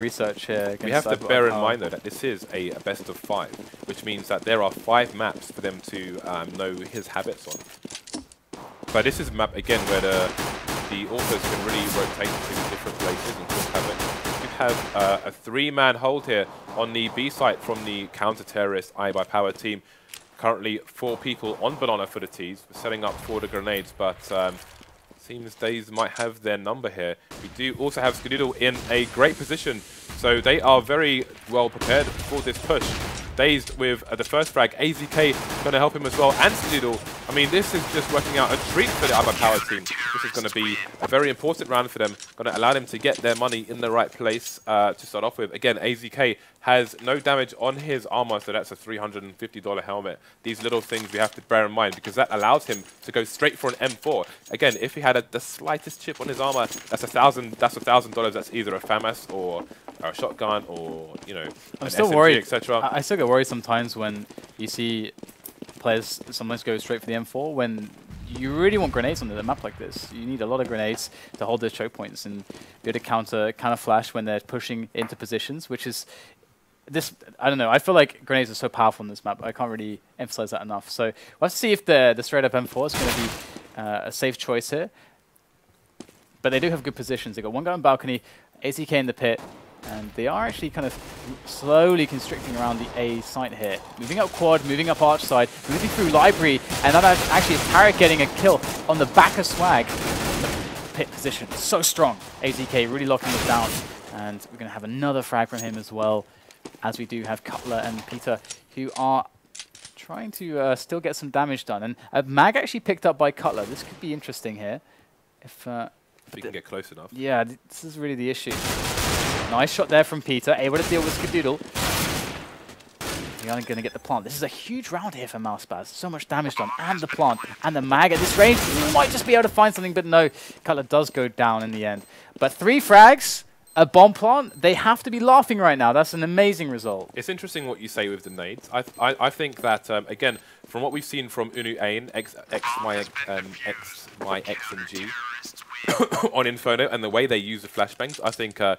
research here. We have to bear in mind though that this is a, a, best of five, which means that there are five maps for them to um, know his habits on. But this is a map again where the the authors can really rotate to different places and cause havoc. You have uh, a three-man hold here on the B site from the counter-terrorist iBUYPOWER team. Currently four people on banana for the T's, setting up for the grenades, but um, Seems Daze might have their number here. We do also have Skadoodle in a great position, so they are very well prepared for this push. Dazed with uh, the first frag. AZK going to help him as well. And Skadoodle. I mean, this is just working out a treat for the iBUYPOWER team. This is going to be a very important round for them. Going to allow them to get their money in the right place uh, to start off with. Again, AZK has no damage on his armor, so that's a $350 helmet. These little things we have to bear in mind because that allows him to go straight for an M4. Again, if he had a, the slightest chip on his armor, that's a thousand. That's a thousand dollars. That's either a FAMAS or or a shotgun or you know I'm still SMG, worried etc. I, I, still get worried sometimes when you see players sometimes go straight for the M4 when you really want grenades on the map like this. You need a lot of grenades to hold those choke points and be able to counter counter flash when they're pushing into positions, which is this I don't know. I feel like grenades are so powerful on this map. I can't really emphasize that enough. So we'll have to see if the the straight up M4 is going to be uh, a safe choice here. But they do have good positions. They got one guy on balcony, AZK in the pit, and they are actually kind of slowly constricting around the A site here. Moving up quad, moving up arch side, moving through library, and that actually is Tarik getting a kill on the back of Swag. Pit position, so strong. AZK really locking it down. And we're going to have another frag from him as well, as we do have Cutler and Peter, who are trying to uh, still get some damage done. And a mag actually picked up by Cutler. This could be interesting here. If, uh, if he can get close enough. Yeah, this is really the issue. Nice shot there from Peter, able to deal with Skadoodle. We are going to get the plant. This is a huge round here for MouseSpaz. So much damage done. And the plant. And the mag at this range. Might just be able to find something, but no. Cutler does go down in the end. But three frags, a bomb plant, they have to be laughing right now. That's an amazing result. It's interesting what you say with the nades. I, I, I, think that, um, again, from what we've seen from Unu Ain, X, X, my, um, X, my X and G on Inferno, and the way they use the flashbangs, I think uh,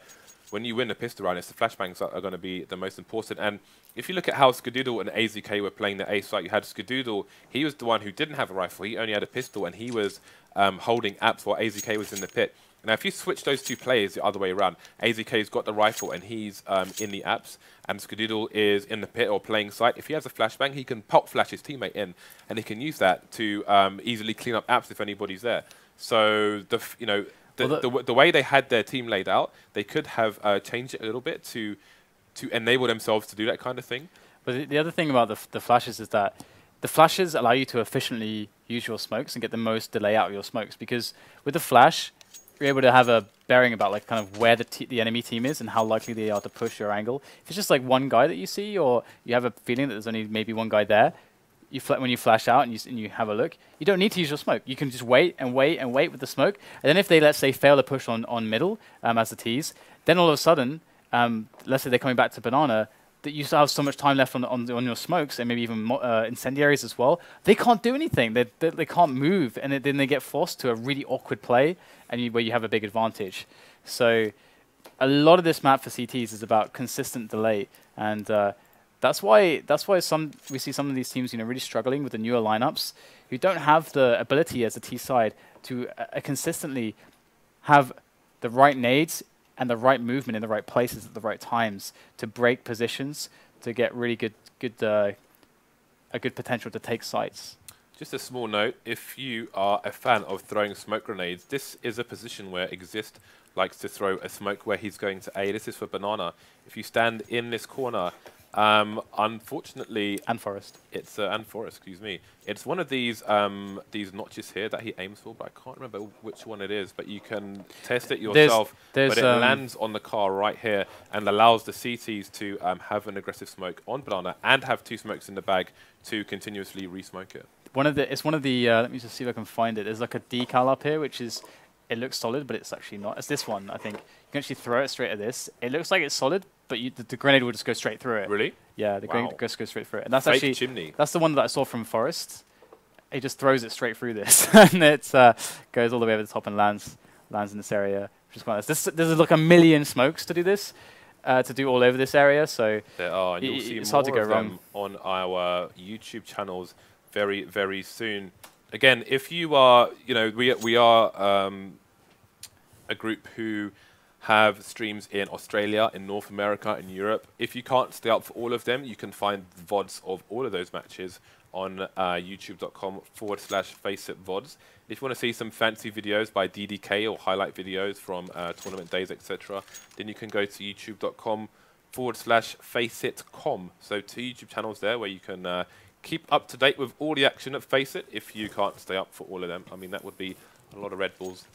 when you win a pistol round, it's the flashbangs that are going to be the most important. And if you look at how Skadoodle and AZK were playing the A site, you had Skadoodle, he was the one who didn't have a rifle, he only had a pistol, and he was um, holding apps while AZK was in the pit. Now, if you switch those two players the other way around, AZK's got the rifle and he's um, in the apps, and Skadoodle is in the pit or playing site. If he has a flashbang, he can pop flash his teammate in, and he can use that to um, easily clean up apps if anybody's there. So, the you know, the, well, the, the, the, way they had their team laid out, they could have uh, changed it a little bit to to enable themselves to do that kind of thing. But the, the other thing about the, the flashes is that the flashes allow you to efficiently use your smokes and get the most delay out of your smokes because with the flash, you're able to have a bearing about like kind of where the, the enemy team is and how likely they are to push your angle. If it's just like one guy that you see or you have a feeling that there's only maybe one guy there, you when you flash out and you, and you have a look, you don't need to use your smoke. You can just wait and wait and wait with the smoke. And then if they, let's say, fail to push on, on middle um, as the tease, then all of a sudden, um, let's say they're coming back to banana, that you still have so much time left on, on, on your smokes and maybe even uh, incendiaries as well. They can't do anything. They, they, they can't move. And then they get forced to a really awkward play and you, where you have a big advantage. So a lot of this map for CTs is about consistent delay. And uh, that's why that's why some we see some of these teams you know really struggling with the newer lineups who don't have the ability as a T side to uh, consistently have the right nades and the right movement in the right places at the right times to break positions to get really good good uh, a good potential to take sites. Just a small note, if you are a fan of throwing smoke grenades, this is a position where Xizt likes to throw a smoke where he's going to A. This is for Banana. If you stand in this corner um, unfortunately, and f0rest. It's uh, and f0rest. Excuse me. It's one of these um, these notches here that he aims for, but I can't remember which one it is. But you can test it yourself. There's, there's but it um, lands on the car right here and allows the CTs to um, have an aggressive smoke on banana and have two smokes in the bag to continuously resmoke it. One of the it's one of the. Uh, let me just see if I can find it. There's like a decal up here, which is it looks solid, but it's actually not. It's this one, I think. You can actually throw it straight at this. It looks like it's solid, but you, the, the, grenade will just go straight through it. Really? Yeah, the wow. grenade goes, goes straight through it. And that's Fake actually chimney. That's the one that I saw from f0rest. He just throws it straight through this, and it uh, goes all the way over the top and lands lands in this area, which is quite nice. This, there's like a million smokes to do this. uh, to do all over this area. So There are, and you'll see it's more hard to go wrong. them on our YouTube channels very, very soon. Again, if you are, you know, we we are um, a group who have streams in Australia, in North America, in Europe. If you can't stay up for all of them, you can find VODs of all of those matches on uh, youtube.com forward slash faceit VODs. If you want to see some fancy videos by DDK or highlight videos from uh, tournament days, etc., then you can go to youtube.com forward slash faceit.com. So two YouTube channels there where you can uh, keep up to date with all the action at Faceit if you can't stay up for all of them. I mean, that would be a lot of Red Bulls.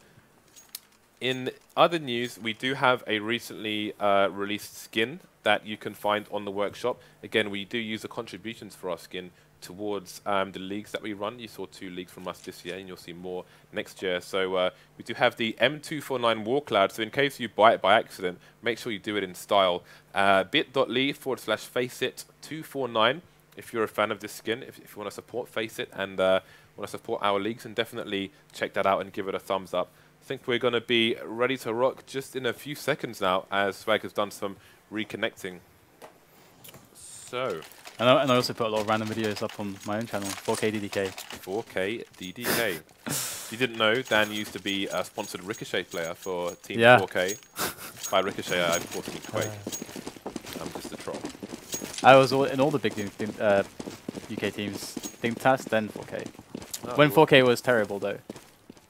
In other news, we do have a recently uh, released skin that you can find on the workshop. Again, we do use the contributions for our skin towards um, the leagues that we run. You saw two leagues from us this year, and you'll see more next year. So uh, we do have the M249 War Cloud. So in case you buy it by accident, make sure you do it in style. Uh, bit.ly forward slash faceit249 if you're a fan of this skin, if, if you want to support Faceit and uh, want to support our leagues, and definitely check that out and give it a thumbs up. I think we're going to be ready to rock just in a few seconds now as Swag has done some reconnecting. So, and I, and I also put a lot of random videos up on my own channel, 4K DDK. 4K DDK. if you didn't know, Dan used to be a sponsored Ricochet player for Team Yeah. 4K. By Ricochet, I of course mean Quake. I'm just a troll. I was all, in all the big team, team, uh, UK teams. Dignitas, then 4K. Oh, when cool. 4K was terrible though.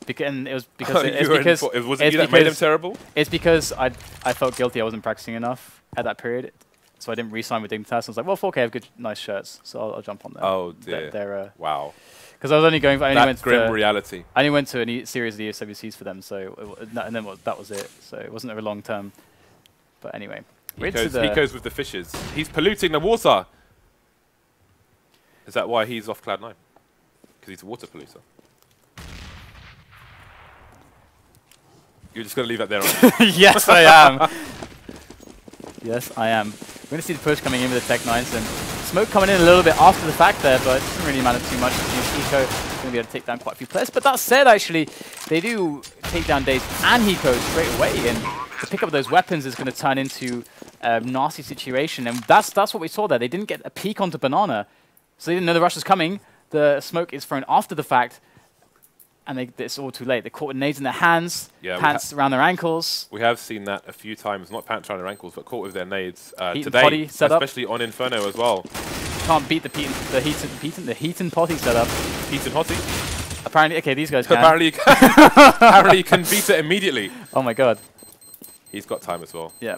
Beca- and it was because it, it's because was it it's you that made him terrible? it's because I I felt guilty I wasn't practicing enough at that period, so I didn't re-sign with Dignitas. I was like, well, 4K have good, nice shirts, so I'll, I'll jump on there. Oh They're- dear. They're uh, Wow. because I was only going. I only That went grim to, reality. I only went to a e series of the ESWCs for them, so it, and then what, that was it. So it wasn't very long term. But anyway, He goes, he goes with the fishes. He's polluting the water. Is that why he's off cloud nine? Because he's a water polluter. You're just going to leave that there, aren't you? yes, I am. yes, I am. We're going to see the push coming in with the Tec-9s and smoke coming in a little bit after the fact there, but it doesn't really matter too much. Hiko going to be able to take down quite a few players. But that said, actually, they do take down Daze and Hiko straight away, and to pick up those weapons is going to turn into a nasty situation. And that's that's what we saw there. They didn't get a peek onto Banana, so they didn't know the rush was coming. The smoke is thrown after the fact, and they, it's all too late. They're caught with nades in their hands, Yeah, pants around their ankles. We have seen that a few times, not pants around their ankles, but caught with their nades uh, today, Potti setup. especially on Inferno as well. Can't beat the Pete, the heat, the Pete, the heat and Potti setup. Heat and Hottie. Apparently, okay, these guys can. Apparently, you can, apparently you can beat it immediately. Oh my god. He's got time as well. Yeah.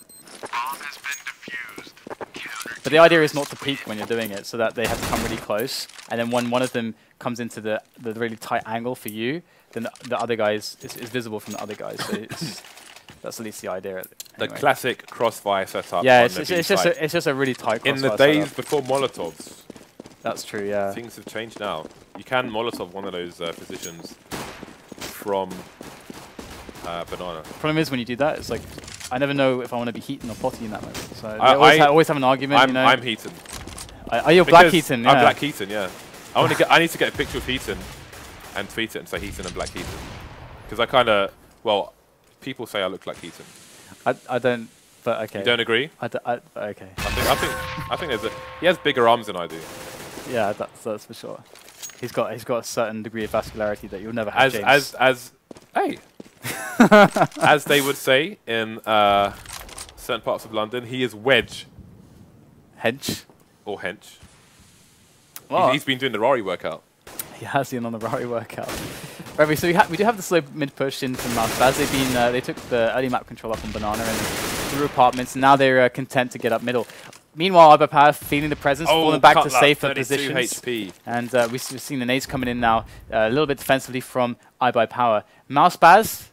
But the idea is not to peek when you're doing it, so that they have to come really close, and then when one of them comes into the, the really tight angle for you, then the, the other guy is, is, is visible from the other guy. So it's, that's at least the idea. The classic crossfire setup. Yeah, on it's, the it's, it's just a, it's just a really tight. In the days setup. before Molotovs, That's true. Yeah. things have changed now. You can Molotov one of those uh, positions from uh, Banana. Problem is when you do that, it's like I never know if I want to be Heaton or Potti in that moment. So I- I always, I- ha always have an argument. I'm, you know, I'm Heaton. Oh, are, are you Black Heaton? Yeah. I'm Black Heaton, yeah. I want to get. I need to get a picture of Heaton and tweet it and say Heaton and Black Heaton. Because I kind of, well, people say I look like Heaton. I, I don't. But okay. You don't agree? I d I- okay. I think. I think. I think there's a. He has bigger arms than I do. Yeah, that's that's for sure. He's got he's got a certain degree of vascularity that you'll never have. As James. as as. Hey. as they would say in uh, certain parts of London, he is wedge Hedge. or hench. He's, he's been doing the Rari workout. he has been on the Rari workout. right, so we, ha we do have the slow mid push into MouseSpaz. They've been uh, they took the early map control up on Banana and through apartments. And now they're uh, content to get up middle. Meanwhile, iBUYPOWER feeling the presence, falling back to safer 32 positions. HP. And uh, we've seen the nades coming in now, uh, a little bit defensively from iBuy Power. MouseSpaz,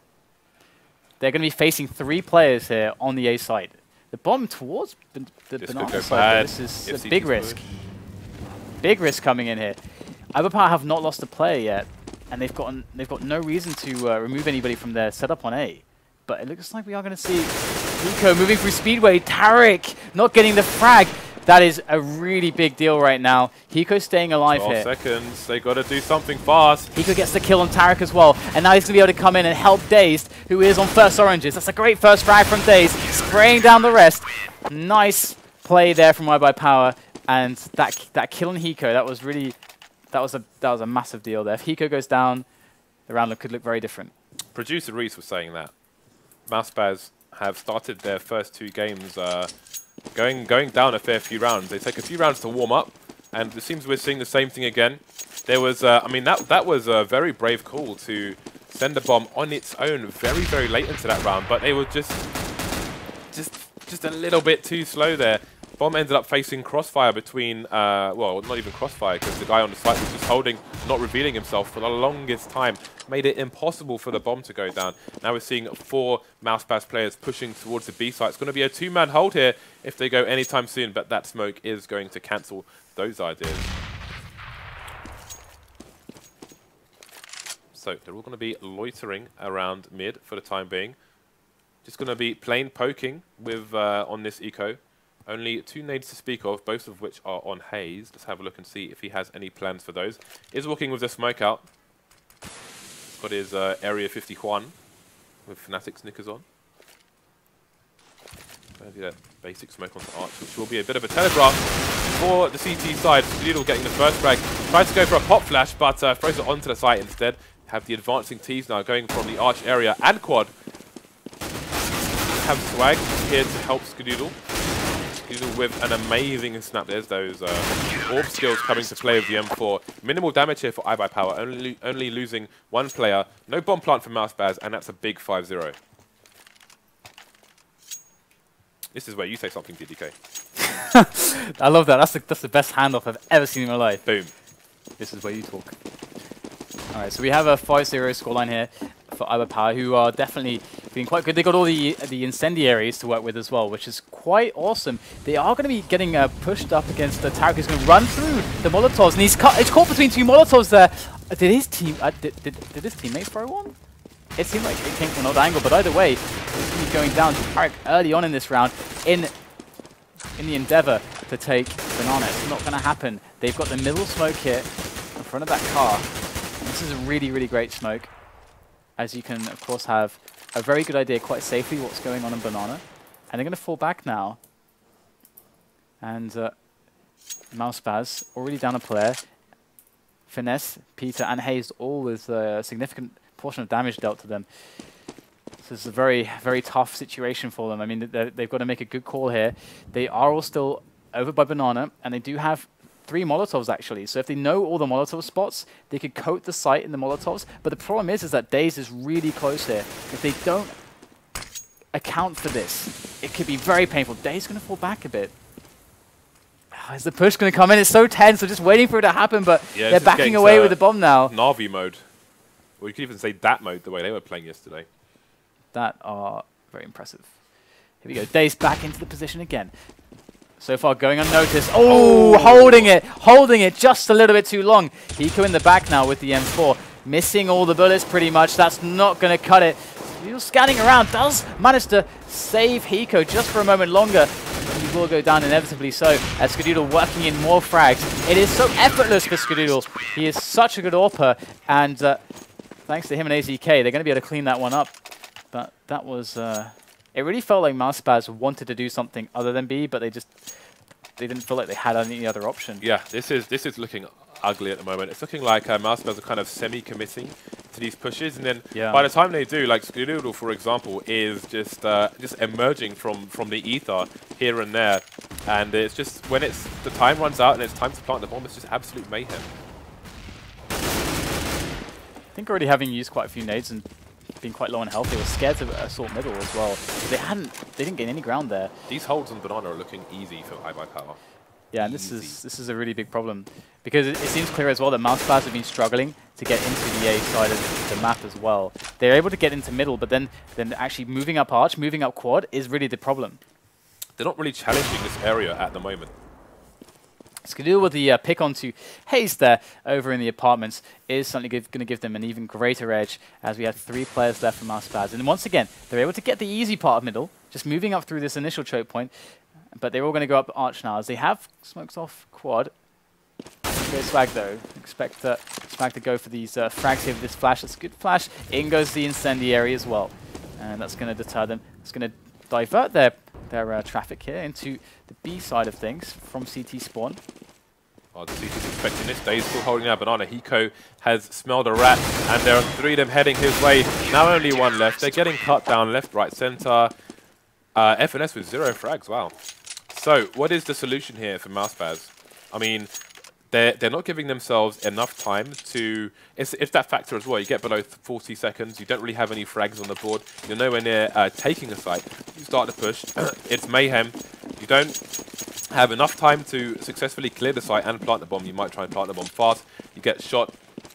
they're going to be facing three players here on the A side. The bomb towards the This banana side. This is if a big risk. Big risk coming in here. iBuy have not lost a player yet, and they've got they've got no reason to uh, remove anybody from their setup on A. But it looks like we are going to see Nico moving through Speedway. Tarik not getting the frag. That is a really big deal right now. Hiko staying alive 12 here. seconds. They got to do something fast. Hiko gets the kill on Tarek as well, and now he's going to be able to come in and help Dazed, who is on first oranges. That's a great first frag from Dazed, spraying down the rest. Nice play there from by Power. and that that kill on Hiko, that was really, that was a that was a massive deal there. If Hiko goes down, the round could look very different. Producer Reese was saying that MouseSpaz have started their first two games uh, going going down a fair few rounds. They take a few rounds to warm up, and it seems we're seeing the same thing again. There was, uh, I mean, that that was a very brave call to send a bomb on its own very very late into that round, but they were just just just a little bit too slow there. Bomb ended up facing crossfire between, uh, well, not even crossfire, because the guy on the site was just holding, not revealing himself for the longest time. Made it impossible for the bomb to go down. Now we're seeing four MouseSpaz players pushing towards the B site. It's going to be a two-man hold here if they go anytime soon, but that smoke is going to cancel those ideas. So they're all going to be loitering around mid for the time being. Just going to be plain poking with uh, on this eco. Only two nades to speak of, both of which are on Haze. Let's have a look and see if he has any plans for those. Is walking with the smoke out. Got his uh, Area 51 with Fnatic Snickers on. Maybe that basic smoke onto Arch, which will be a bit of a telegraph for the CT side. Doodle getting the first frag. Tries to go for a pop flash, but uh, throws it onto the site instead. Have the advancing T's now going from the Arch area and quad. Have Swag here to help Skadoodle with an amazing snap. There's those uh, orb skills coming to play with the M4. Minimal damage here for iBUYPOWER, only, only losing one player. No bomb plant for MouseSpaz, and that's a big 5-0. This is where you say something, DDK. I love that. That's the, that's the best handoff I've ever seen in my life. Boom. This is where you talk. All right, so we have a 5-0 scoreline here for iBUYPOWER, who are definitely being quite good. They got all the the incendiaries to work with as well, which is quite awesome. They are going to be getting uh, pushed up against the Tarik, who's going to run through the Molotovs, and he's, cut, he's caught between two Molotovs there. Uh, did his team? Uh, did, did did his teammate throw one? It seemed like it came from another angle, but either way, he's going down to Tarik early on in this round in in the endeavor to take Banana. It's not going to happen. They've got the middle smoke here in front of that car. This is a really, really great smoke as you can, of course, have a very good idea quite safely what's going on in Banana. And they're going to fall back now. And uh, MouseSpaz already down a player. Finesse, Peter, and Haze all with a significant portion of damage dealt to them. this is a very, very tough situation for them. I mean, they've got to make a good call here. They are all still over by Banana, and they do have three Molotovs actually. So if they know all the Molotov spots, they could coat the site in the Molotovs. But the problem is, is that Daze is really close here. If they don't account for this, it could be very painful. Daze is going to fall back a bit. Oh, is the push going to come in? It's so tense. They're just waiting for it to happen, but yeah, they're backing away with the bomb now. Na'Vi mode. Or you could even say that mode, the way they were playing yesterday. That are very impressive. Here we go. Daze back into the position again. So far going unnoticed. Oh, oh, holding it, holding it just a little bit too long. Hiko in the back now with the M4. Missing all the bullets pretty much. That's not going to cut it. He's scanning around, does manage to save Hiko just for a moment longer. He will go down inevitably so as Skadoodle working in more frags. It is so effortless for Skadoodle. He is such a good AWPer and uh, thanks to him and AZK, they're going to be able to clean that one up. But that was... Uh, it really felt like MouseSpaz wanted to do something other than B, but they just they didn't feel like they had any other option. Yeah, this is this is looking ugly at the moment. It's looking like uh, MouseSpaz are kind of semi-committing to these pushes, and then yeah. by the time they do, like Skadoodle, for example, is just uh, just emerging from from the ether here and there, and it's just when it's the time runs out and it's time to plant the bomb, it's just absolute mayhem. I think already having used quite a few nades and being quite low on health. They were scared to uh, assault middle as well. They hadn't, they didn't gain any ground there. These holds on banana are looking easy for iBUYPOWER. Yeah, and this is this is a really big problem because it, it seems clear as well that mouse MouseSpaz have been struggling to get into the A side of the map as well. They're able to get into middle, but then then actually moving up arch, moving up quad is really the problem. They're not really challenging this area at the moment. Skadoodle with the uh, pick onto Haze there over in the apartments is certainly going to give them an even greater edge as we have three players left from MouseSpaz. And once again, they're able to get the easy part of middle, just moving up through this initial choke point, but they're all going to go up Arch now as they have smokes off quad. There's Swag though. Expect uh, Swag to go for these uh, frags here with this flash. That's a good flash. In goes the incendiary as well. And that's going to deter them. It's going to divert their their uh, traffic here into the B side of things from CT spawn. Oh, the CT's expecting this. Daze's still holding out banana. Hiko has smelled a rat, and there are three of them heading his way. Now only one left. They're getting cut down left, right, center. Uh, FNS with zero frags. Wow. So, what is the solution here for MouseSpaz? I mean, they're, they're not giving themselves enough time to... It's, it's that factor as well. You get below 40 seconds. You don't really have any frags on the board. You're nowhere near uh, taking a site. You start to push. it's mayhem. You don't have enough time to successfully clear the site and plant the bomb, you might try and plant the bomb fast. You get shot,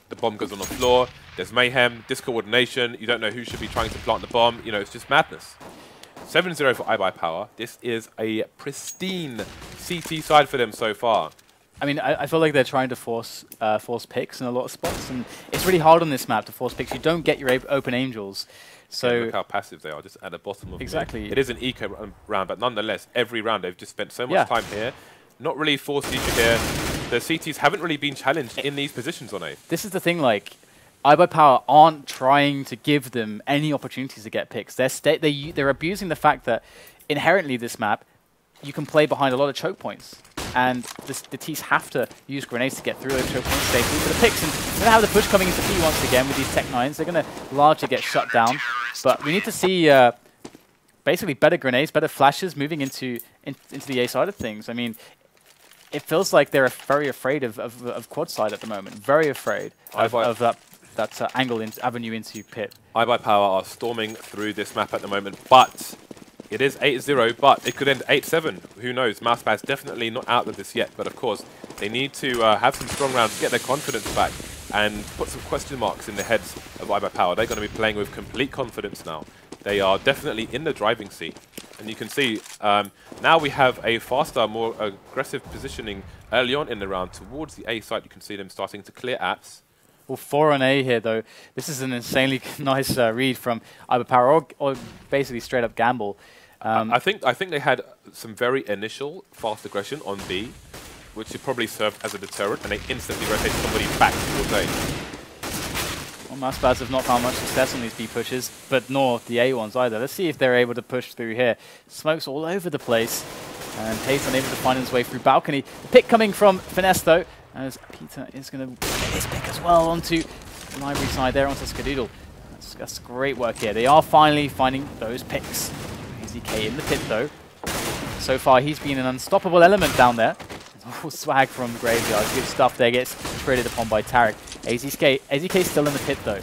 the bomb goes on the floor, there's mayhem, discoordination, you don't know who should be trying to plant the bomb, you know, it's just madness. 7-0 for iBuyPower. This is a pristine CT side for them so far. I mean, I, I feel like they're trying to force uh, force picks in a lot of spots, and it's really hard on this map to force picks. You don't get your open angels. So yeah, look how passive they are, just at the bottom of exactly. It is an eco round, but nonetheless, every round they've just spent so much yeah. time here. Not really forced each here. The CTs haven't really been challenged in these positions on A. This is the thing, like iBuyPower aren't trying to give them any opportunities to get picks. They're they they're abusing the fact that inherently this map you can play behind a lot of choke points and the, the T's have to use grenades to get through those choke points safely. But the picks, and to have the push coming into B once again with these Tec-9s. They're going to largely get shut down. But we need to see uh, basically better grenades, better flashes moving into in, into the A side of things. I mean, it feels like they're very afraid of, of, of quad side at the moment. Very afraid of, of that that uh, angle in, avenue into pit. iBUYPOWER are storming through this map at the moment, but it is 8-0, but it could end 8-7. Who knows? MouseSpaz definitely not out of this yet, but of course, they need to uh, have some strong rounds to get their confidence back and put some question marks in the heads of iBuyPower. They're going to be playing with complete confidence now. They are definitely in the driving seat. And you can see um, now we have a faster, more aggressive positioning early on in the round towards the A site, You can see them starting to clear apps. Well, 4 on A here, though. This is an insanely nice uh, read from iBuyPower, or, or basically straight up gamble. Um, I think I think they had some very initial fast aggression on B, which should probably served as a deterrent, and they instantly rotate somebody back towards A. Well, MouseSpaz have not found much success on these B pushes, but nor the A ones either. Let's see if they're able to push through here. Smokes all over the place, and Haze unable to find his way through balcony. The pick coming from Finesse, though, as Peter is going to get his pick as well onto the library side there, onto Skadoodle. That's, that's great work here. They are finally finding those picks. AZK in the pit though. So far he's been an unstoppable element down there. Oh, swag from Graveyard. Good stuff there. Gets traded upon by Tarik. AZK, AZK still in the pit though.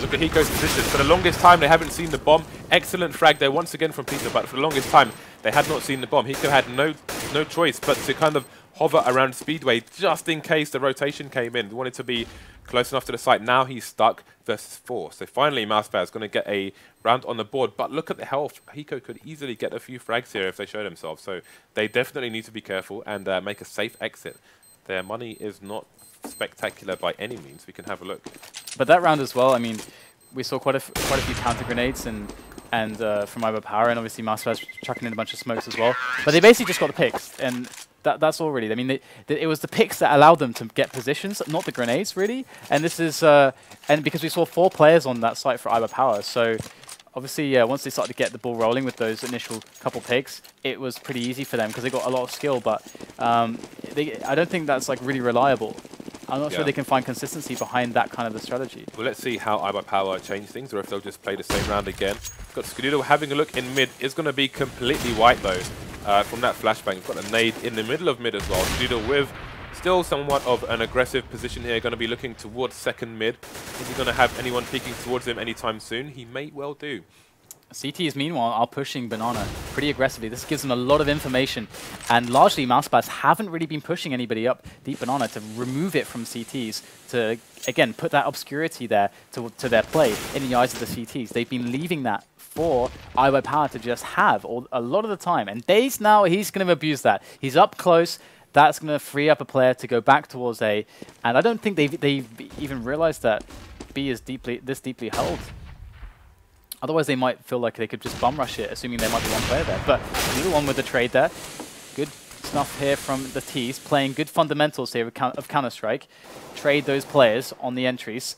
Look at Hiko's position. For the longest time, they haven't seen the bomb. Excellent frag there once again from Peter, but for the longest time, they had not seen the bomb. Hiko had no no choice but to kind of hover around Speedway just in case the rotation came in. They wanted to be close enough to the site. Now he's stuck versus four. So finally, MouseSpaz is going to get a round on the board. But look at the health. Hiko could easily get a few frags here if they show themselves. So they definitely need to be careful and uh, make a safe exit. Their money is not spectacular by any means. We can have a look. But that round as well, I mean, we saw quite a, quite a few counter grenades and and uh, from iBuyPower, and obviously MouseSpaz's chucking in a bunch of smokes as well. But they basically just got the picks, and that, that's all really. I mean, they, they, it was the picks that allowed them to get positions, not the grenades really. And this is, uh, and because we saw four players on that site for iBuyPower, so obviously yeah, once they started to get the ball rolling with those initial couple picks, it was pretty easy for them because they got a lot of skill. But um, they, I don't think that's like really reliable. I'm not yeah. sure they can find consistency behind that kind of a strategy. Well, let's see how iBuyPower change things, or if they'll just play the same round again. Got Skadoodle having a look in mid. Is going to be completely white, though uh, from that flashbang. Got a nade in the middle of mid as well. Doodle with still somewhat of an aggressive position here. Going to be looking towards second mid. Is he going to have anyone peeking towards him anytime soon? He may well do. CTs, meanwhile, are pushing Banana pretty aggressively. This gives them a lot of information, and largely MouseSpaz haven't really been pushing anybody up Deep Banana to remove it from CTs, to, again, put that obscurity there to, to their play in the eyes of the CTs. They've been leaving that for iBuyPower to just have all, a lot of the time. And Daze now, he's going to abuse that. He's up close. That's going to free up a player to go back towards A. And I don't think they've, they've even realized that B is deeply this deeply held. Otherwise, they might feel like they could just bum rush it, assuming there might be one player there. But the one with the trade there. Good stuff here from the T's, playing good fundamentals here of Counter-Strike. Trade those players on the entries.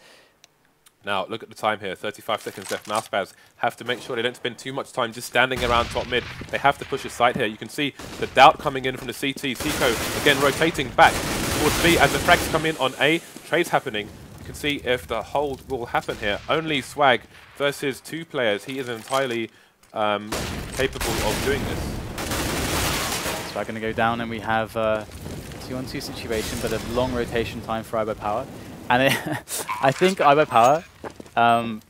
Now, look at the time here, 35 seconds left. MouseSpaz have to make sure they don't spend too much time just standing around top mid. They have to push a site here. You can see the doubt coming in from the CT. Hiko, again, rotating back towards B as the frags come in on A. Trades happening. Can see if the hold will happen here. Only Swag versus two players. He is entirely um, capable of doing this. Swag going to go down, and we have a two-on-two situation, but a long rotation time for iBUYPOWER. And it I think iBUYPOWER, um,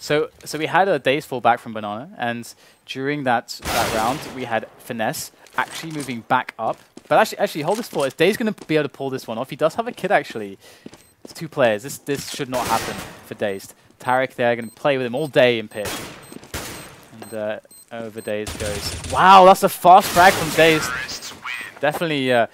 so so we had a Daze fall back from Banana, and during that, that round, we had Finesse actually moving back up. But actually, actually hold this thought. Is Daze going to be able to pull this one off? He does have a kid, actually. It's two players. This this should not happen for Dazed. Tarik there, going to play with him all day in pit. And uh, over Daze goes. Wow, that's a fast frag from Daze. Definitely uh,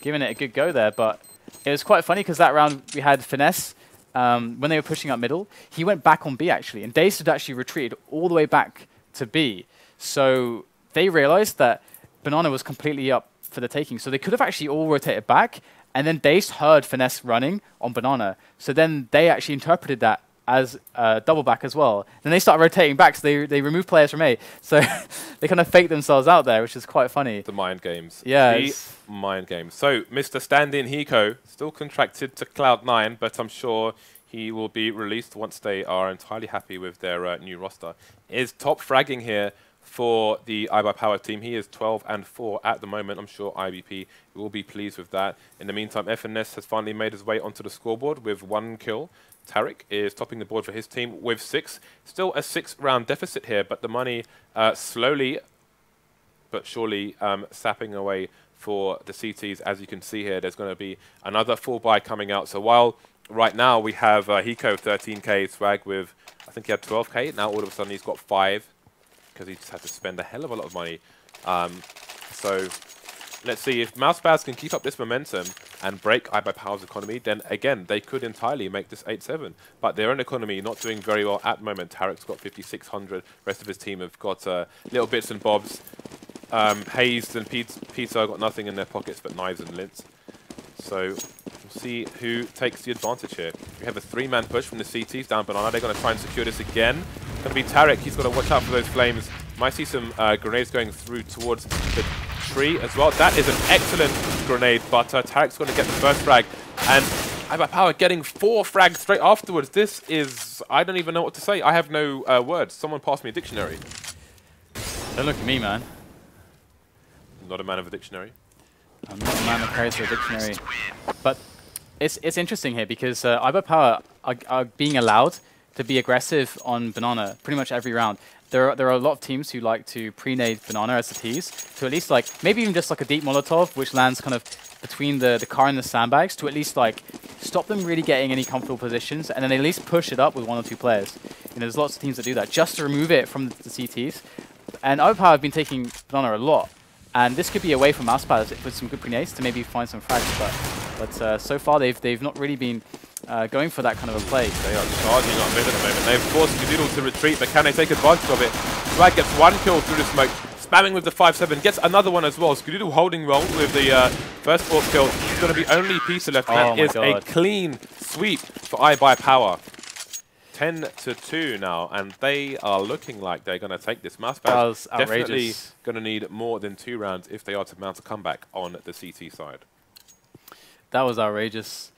giving it a good go there, but it was quite funny because that round we had Finesse um, when they were pushing up middle. He went back on B actually, and Dazed had actually retreated all the way back to B. So they realized that Banana was completely up for the taking. So they could have actually all rotated back, and then they heard Finesse running on Banana. So then they actually interpreted that as uh, double back as well. Then they start rotating back, so they, they remove players from A. So they kind of fake themselves out there, which is quite funny. The mind games. Yeah. The mind games. So, Mr. Stand-in Hiko, still contracted to Cloud9, but I'm sure he will be released once they are entirely happy with their uh, new roster. Is top fragging here for the iBUYPOWER team. He is 12 and 4 at the moment. I'm sure IBP will be pleased with that. In the meantime, FNS has finally made his way onto the scoreboard with one kill. Tarik is topping the board for his team with six. Still a six-round deficit here, but the money uh, slowly but surely um, sapping away for the CTs. As you can see here, there's going to be another full buy coming out. So while right now we have uh, Hiko 13k, Swag with, I think he had 12k. Now all of a sudden he's got five because he just had to spend a hell of a lot of money. Um, so let's see if MouseSpaz can keep up this momentum and break iBUYPOWER's economy, then again, they could entirely make this 8-7. But their own economy not doing very well at the moment. Tarik's got 5,600. rest of his team have got uh, little bits and bobs. Um, Haze and Peter got nothing in their pockets but knives and lints. So we'll see who takes the advantage here. We have a three-man push from the CTs down Banana. They're going to try and secure this again. Going to be Tarik. He's got to watch out for those flames. Might see some uh, grenades going through towards the tree as well. That is an excellent grenade, but uh, Tarik's going to get the first frag. And iBUYPOWER getting four frags straight afterwards. This is... I don't even know what to say. I have no uh, words. Someone pass me a dictionary. Don't look at me, man. Not a man of a dictionary. I'm not a man that carries a dictionary. But it's it's interesting here because uh, iBoyPower are, are being allowed to be aggressive on Banana pretty much every round. There are, there are a lot of teams who like to pre-nade Banana as a tease to at least like, maybe even just like a deep Molotov, which lands kind of between the, the car and the sandbags to at least like stop them really getting any comfortable positions and then at least push it up with one or two players. You know, there's lots of teams that do that just to remove it from the, the CTs. And iBUYPOWER have been taking Banana a lot. And this could be a way for MouseSpaz with some good grenades to maybe find some frags. But, but uh, so far they've they've not really been uh, going for that kind of a play. They are charging up mid at the moment. They've forced Skadoodle to retreat, but can they take advantage of it? Swag gets one kill through the smoke, spamming with the 5-7, gets another one as well. Skadoodle holding roll with the uh, first fourth kill. It's going to be only Peter left. Oh that is God. a clean sweep for iBUYPOWER. 10 to 2 now, and they are looking like they're going to take this. MouseSpaz definitely going to need more than two rounds if they are to mount a comeback on the CT side. That was outrageous.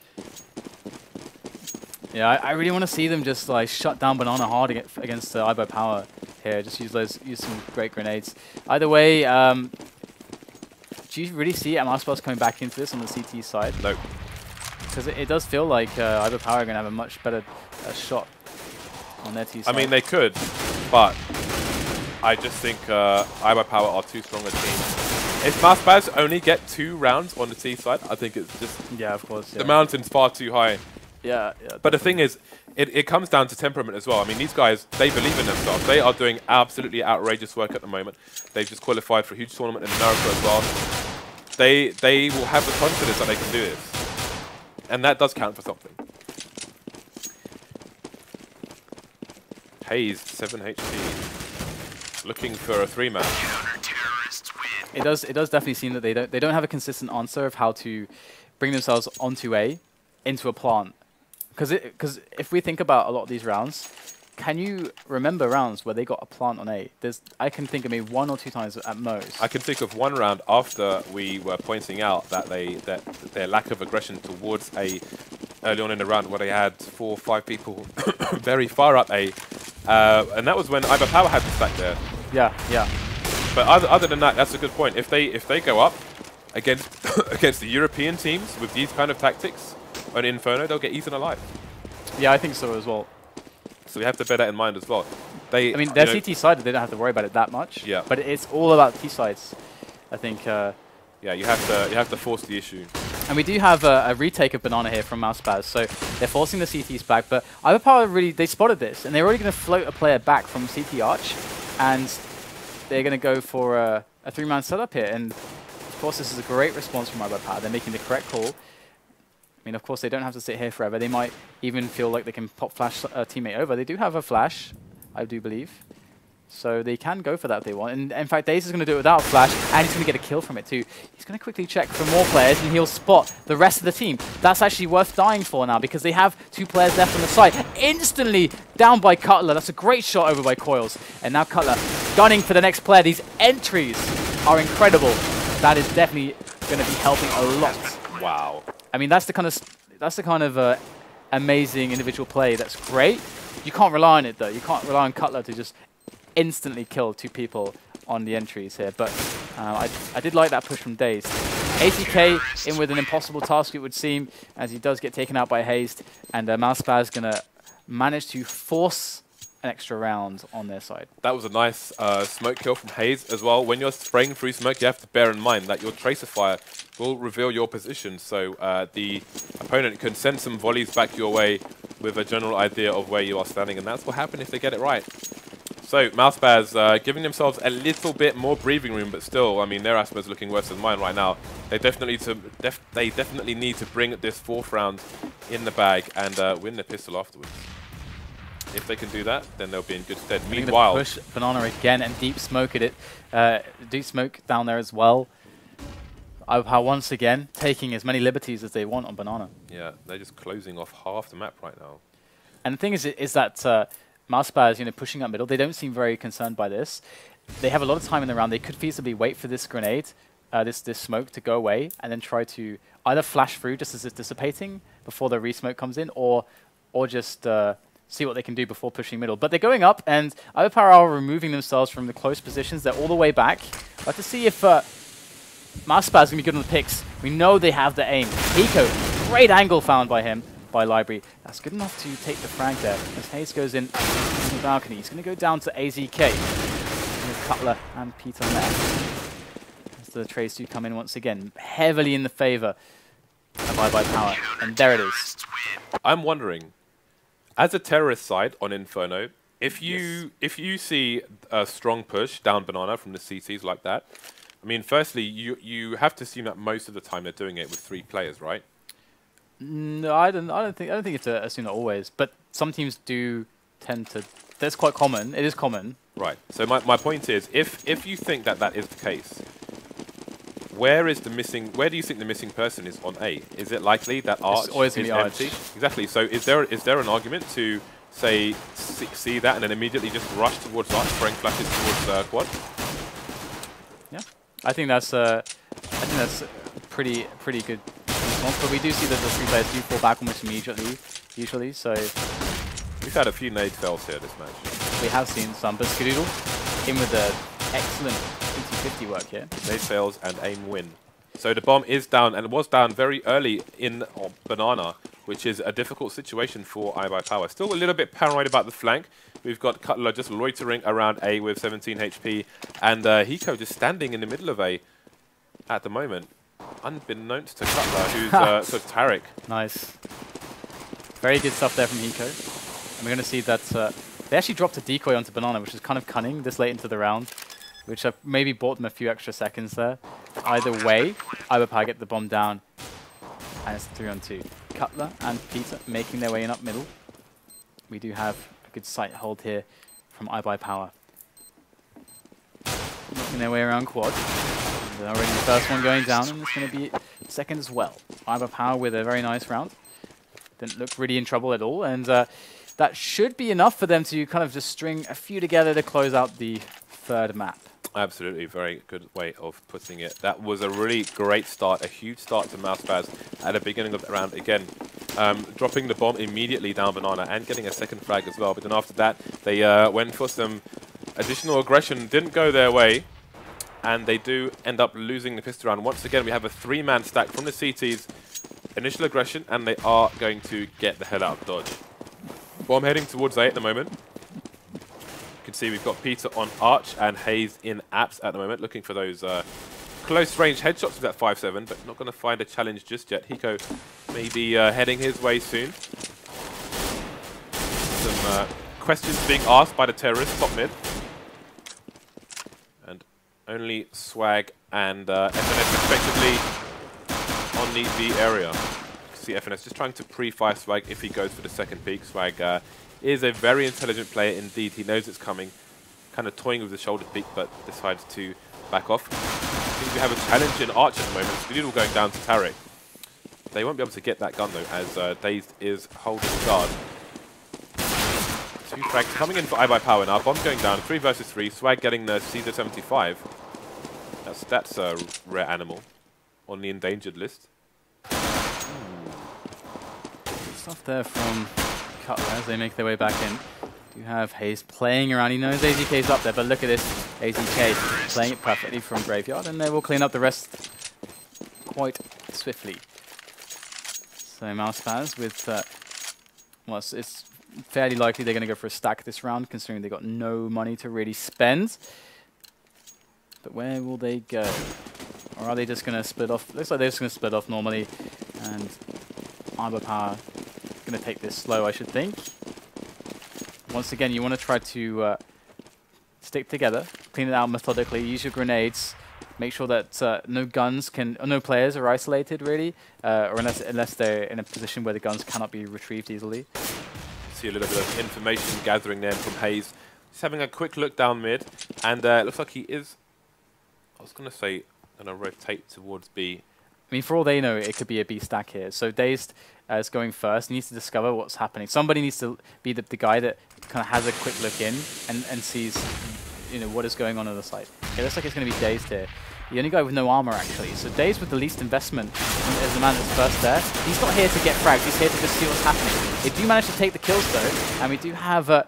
Yeah, I, I really want to see them just like shut down Banana hard against uh, iBUYPOWER here. Just use those, use some great grenades. Either way, um, do you really see MouseSpaz coming back into this on the CT side? No. Because it, it, does feel like uh, iBUYPOWER are going to have a much better uh, shot on their T side. I mean, they could, but I just think uh, iBUYPOWER are too strong a team. If MouseSpaz only get two rounds on the T side, I think it's just... Yeah, of course. Yeah. The mountain's far too high. Yeah, yeah. But the thing is, it, it comes down to temperament as well. I mean, these guys, they believe in themselves. They are doing absolutely outrageous work at the moment. They've just qualified for a huge tournament in America as well. They, they will have the confidence that they can do this. And that does count for something. Haze, 7 HP. Looking for a three-man. It does, it does definitely seem that they don't, they don't have a consistent answer of how to bring themselves onto A, into a plant, Because because if we think about a lot of these rounds, can you remember rounds where they got a plant on A? There's I can think of maybe one or two times at most. I can think of one round after we were pointing out that they that their lack of aggression towards A early on in the round where they had four or five people very far up A. Uh, and that was when iBUYPOWER had the stack there. Yeah, yeah. But other, other than that, that's a good point. If they if they go up against against the European teams with these kind of tactics on Inferno, they'll get eaten alive. Yeah, I think so as well. So we have to bear that in mind as well. They, I mean, they're CT sided; they don't have to worry about it that much. Yeah. But it's all about T sides. I think. Uh, yeah, you have to you have to force the issue. And we do have a, a, retake of Banana here from MouseSpaz, so they're forcing the CTs back, but iBUYPOWER really, they spotted this, and they're already going to float a player back from CT Arch, and they're going to go for a, a three-man setup here, and of course this is a great response from iBUYPOWER. They're making the correct call. I mean, of course, they don't have to sit here forever. They might even feel like they can pop flash a teammate over. They do have a flash, I do believe. So they can go for that if they want. And in fact, Daze is going to do it without Flash, and he's going to get a kill from it too. He's going to quickly check for more players, and he'll spot the rest of the team. That's actually worth dying for now, because they have two players left on the side. Instantly down by Cutler. That's a great shot over by Coils. And now Cutler gunning for the next player. These entries are incredible. That is definitely going to be helping a lot. Wow. I mean, that's the kind of that's the kind of uh, amazing individual play that's great. You can't rely on it, though. You can't rely on Cutler to just instantly kill two people on the entries here. But uh, I, I did like that push from Dazed. AZK in with an impossible task, it would seem, as he does get taken out by Hazed. And uh, is going to manage to force an extra round on their side. That was a nice uh, smoke kill from Haze as well. When you're spraying through smoke, you have to bear in mind that your Tracer Fire will reveal your position, so uh, the opponent can send some volleys back your way with a general idea of where you are standing, and that's what happens if they get it right. So, MouseSpaz uh, giving themselves a little bit more breathing room, but still, I mean, their is looking worse than mine right now. They definitely to def they definitely need to bring this fourth round in the bag and uh, win the pistol afterwards. If they can do that, then they'll be in good stead. Meanwhile, push banana again and deep smoke at it. Uh, deep smoke down there as well. How once again taking as many liberties as they want on banana. Yeah, they're just closing off half the map right now. And the thing is, is that uh, MouseSpaz, you know, pushing up middle, they don't seem very concerned by this. They have a lot of time in the round. They could feasibly wait for this grenade, uh, this this smoke to go away, and then try to either flash through just as it's dissipating before the resmoke comes in, or or just uh, see what they can do before pushing middle. But they're going up, and iBUYPOWER are removing themselves from the close positions. They're all the way back. But to see if uh, is going to be good on the picks. We know they have the aim. Hiko, great angle found by him by Library. That's good enough to take the frag there. As Haze goes in on the balcony, he's going to go down to AZK. With Cutler and Peter left. As the trades do come in once again, heavily in the favor of iBUYPOWER. And there it is. I'm wondering, as a terrorist side on Inferno, if you yes. if you see a strong push down banana from the CTs like that, I mean, firstly, you you have to assume that most of the time they're doing it with three players, right? No, I don't. I don't think. I don't think it's a, assumed always, but some teams do tend to. That's quite common. It is common. Right. So my my point is, if if you think that that is the case, where is the missing? Where do you think the missing person is on A? Is it likely that Arch is empty? Arch. Exactly. So is there is there an argument to say see that and then immediately just rush towards Arch, spraying flashes towards uh, quad? Yeah, I think that's uh, I think that's pretty pretty good response. but we do see that the three players do fall back almost immediately, usually, so... We've had a few nade fails here this match. We have seen some, but Skadoodle in with the excellent 50-50 work here. Nade fails and aim win. So the bomb is down, and was down very early in Banana, which is a difficult situation for iBUYPOWER. Still a little bit paranoid about the flank. We've got Cutler just loitering around A with 17 HP, and uh, Hiko just standing in the middle of A at the moment unbeknownst to Cutler, who's uh, so Tarik. Nice. Very good stuff there from Hiko. And we're going to see that uh, they actually dropped a decoy onto Banana, which is kind of cunning this late into the round, which I maybe bought them a few extra seconds there. Either way, iBUYPOWER get the bomb down, and it's 3 on 2. Cutler and Peter making their way in up middle. We do have a good sight hold here from iBUYPOWER. Making their way around quad. Already the first one going down, and it's going to be second as well. iBUYPOWER with a very nice round. didn't look really in trouble at all. And uh, that should be enough for them to kind of just string a few together to close out the third map. Absolutely, very good way of putting it. That was a really great start, a huge start to MouseSpaz at the beginning of the round. Again, um, dropping the bomb immediately down Banana and getting a second frag as well. But then after that, they uh, went for some additional aggression. Didn't go their way, and they do end up losing the pistol round. Once again, we have a three-man stack from the CTs. Initial aggression, and they are going to get the hell out of dodge. Bomb heading towards A at the moment. You can see we've got Peter on Arch and Hazed in Apps at the moment, looking for those uh, close range headshots with that 5-7, but not going to find a challenge just yet. Hiko may be uh, heading his way soon. Some uh, questions being asked by the terrorists top mid. And only Swag and uh, FNS respectively on the B area. See FNS just trying to pre-fire Swag if he goes for the second peek. Swag uh, is a very intelligent player indeed. He knows it's coming. Kind of toying with the shoulder peek, but decides to back off. I think we have a challenge in Arch at the moment. Skadoodle going down to Tarik. They won't be able to get that gun though, as uh, Dazed is holding guard. Two frags coming in for iBUYPOWER now. Bomb going down. Three versus three. Swag getting the CZ75. That's that's a rare animal on the endangered list. Stuff there from As they make their way back in. Do have Hazed playing around. He knows AZK's up there, but look at this. AZK playing it perfectly from Graveyard, and they will clean up the rest quite swiftly. So MouseSpaz with, uh, well, it's, it's fairly likely they're going to go for a stack this round, considering they got no money to really spend. But where will they go? Or are they just going to split off? Looks like they're just going to split off normally, and iBUYPOWER going to take this slow, I should think. Once again, you want to try to uh, stick together, clean it out methodically, use your grenades, make sure that uh, no guns can, no players are isolated really, uh, or unless unless they're in a position where the guns cannot be retrieved easily. See a little bit of information gathering there from Hazed. Just having a quick look down mid, and uh, it looks like he is. I was going to say, going to rotate towards B. I mean, for all they know, it could be a B stack here. So Dazed uh, is going first. Needs to discover what's happening. Somebody needs to be the, the guy that kind of has a quick look in and, and sees, you know, what is going on on the side. Okay, looks like it's going to be Dazed here. The only guy with no armor, actually. So Dazed with the least investment is the man that's first there. He's not here to get fragged. He's here to just see what's happening. They do manage to take the kills, though. And we do have... Uh,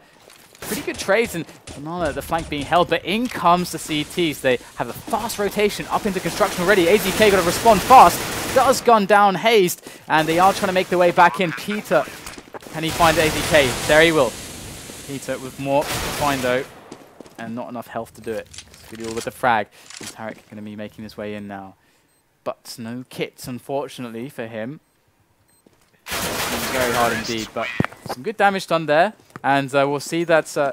pretty good trades and Banana the flank being held, but in comes the CTs. They have a fast rotation up into construction already. AZK got to respond fast. Does gun down Hazed, and they are trying to make their way back in. Peter, can he find AZK? There he will. Peter with more to find though, and not enough health to do it. Speedy with the frag. And Tarik going to be making his way in now. But no kits, unfortunately, for him. Very hard indeed, but some good damage done there. And uh, we'll see that uh,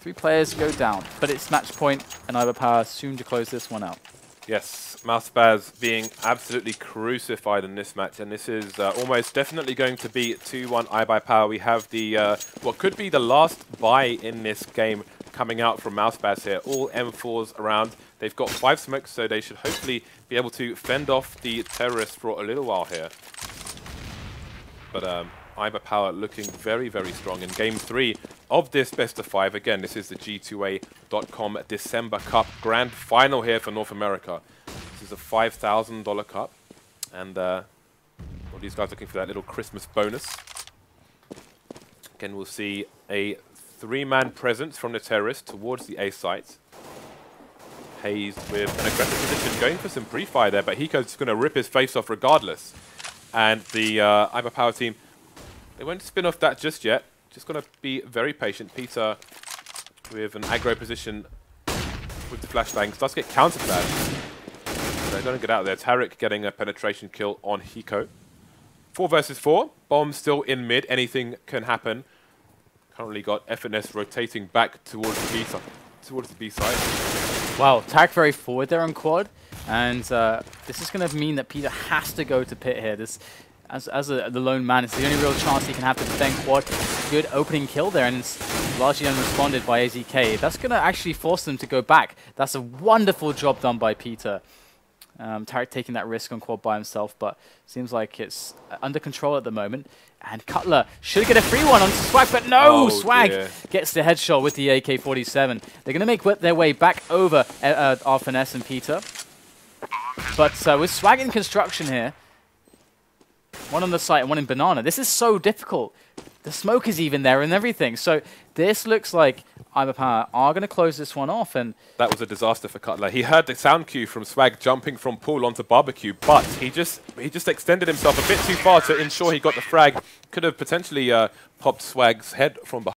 three players go down. But it's match point, and iBUYPOWER soon to close this one out. Yes, MouseSpaz being absolutely crucified in this match, and this is uh, almost definitely going to be 2-1 iBUYPOWER. We have the uh, what could be the last buy in this game coming out from MouseSpaz here. All M4s around. They've got five smokes, so they should hopefully be able to fend off the terrorists for a little while here. But um, iBUYPOWER looking very, very strong in game three of this best of five. Again, this is the G2A.com December Cup Grand Final here for North America. This is a $5,000 cup. And uh, well, these guys looking for that little Christmas bonus. Again, we'll see a three-man presence from the terrorist towards the A site. Hazed with an aggressive position, going for some pre-fire there, but Hiko's going to rip his face off regardless. And the uh, iBUYPOWER team they won't spin off that just yet. Just to be very patient. Peter with an aggro position with the flashbangs does get counter flash. They don't get out of there. Tarik getting a penetration kill on Hiko. Four versus four. Bomb still in mid. Anything can happen. Currently got FNS rotating back towards the B side. Towards the B side. Wow, Tarik very forward there on quad. And uh, this is going to mean that Peter has to go to pit here. This as, as a, the lone man. It's the only real chance he can have to defend quad. Good opening kill there, and it's largely unresponded by AZK. That's going to actually force them to go back. That's a wonderful job done by Peter. Um, Tarik taking that risk on quad by himself, but seems like it's uh, under control at the moment. And Cutler should get a free one on Swag, but no! Oh, Swag dear. gets the headshot with the AK-47. They're going to make their way back over uh, uh, and Peter. But uh, with Swag in construction here, one on the site and one in Banana, this is so difficult. The smoke is even there and everything. So this looks like iBUYPOWER are going to close this one off. And That was a disaster for Cutler. He heard the sound cue from Swag jumping from pool onto barbecue, but he just he just extended himself a bit too far to ensure he got the frag. Could have potentially uh, popped Swag's head from behind.